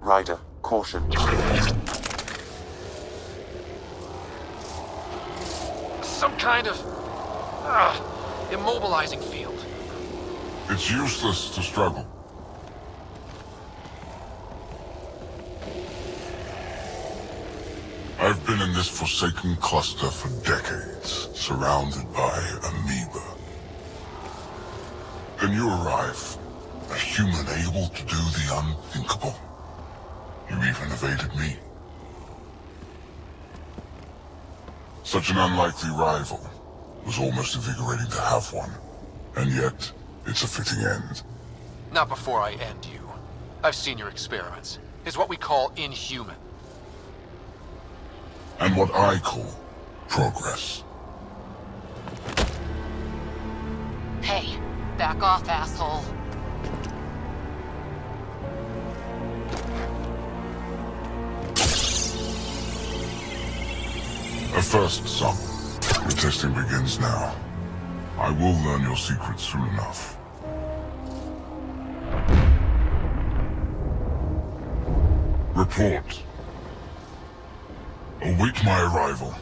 Ryder, caution. Some kind of... Uh, immobilizing field. It's useless to struggle. I've been in this forsaken cluster for decades, surrounded by amoeba. Then you arrive, a human able to do the unthinkable. You even evaded me. Such an unlikely rival. Was almost invigorating to have one. And yet, it's a fitting end. Not before I end you. I've seen your experiments. It's what we call inhuman. And what I call progress. Hey, back off, asshole. A first, son. The testing begins now. I will learn your secrets soon enough. Report. Await my arrival.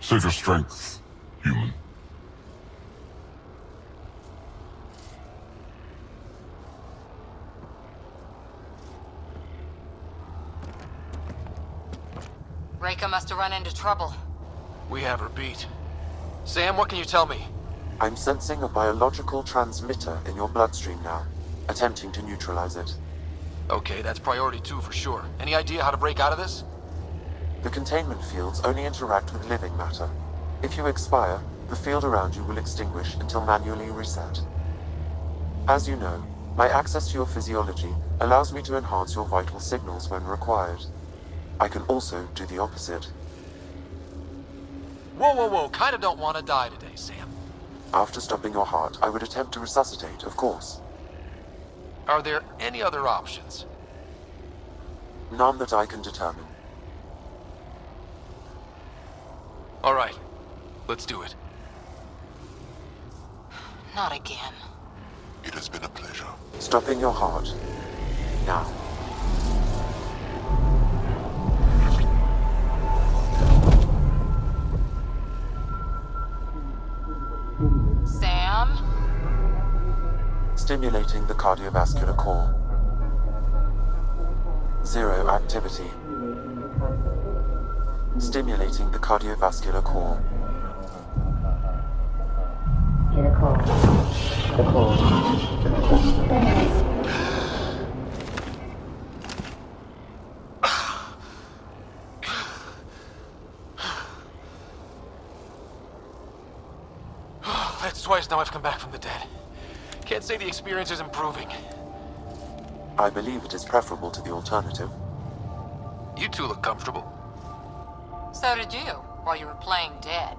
Save your strength, human. Reika must have run into trouble. We have her beat. Sam, what can you tell me? I'm sensing a biological transmitter in your bloodstream now, attempting to neutralize it. Okay, that's priority two for sure. Any idea how to break out of this? The containment fields only interact with living matter. If you expire, the field around you will extinguish until manually reset. As you know, my access to your physiology allows me to enhance your vital signals when required. I can also do the opposite. Whoa, whoa, whoa. Kinda don't want to die today, Sam. After stopping your heart, I would attempt to resuscitate, of course. Are there any other options? None that I can determine. All right. Let's do it. Not again. It has been a pleasure. Stopping your heart. Now. Sam? Stimulating the cardiovascular core. Zero activity. Stimulating the cardiovascular core. To the core. The core. That's twice now I've come back from the dead. Can't say the experience is improving. I believe it is preferable to the alternative. You two look comfortable. So did you, while you were playing dead.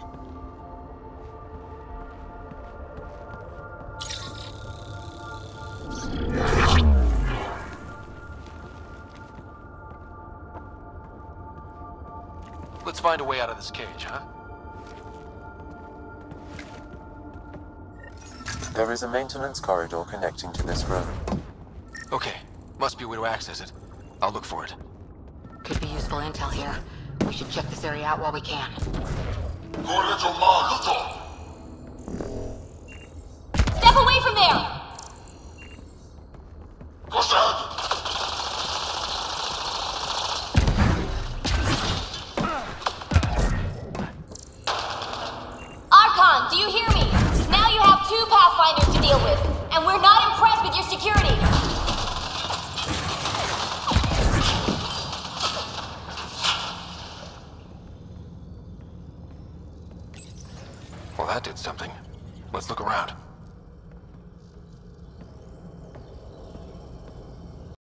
Let's find a way out of this cage, huh? There is a maintenance corridor connecting to this room. Okay. Must be a way to access it. I'll look for it. Could be useful intel here. We should check this area out while we can. Step away from there! Well, that did something. Let's look around.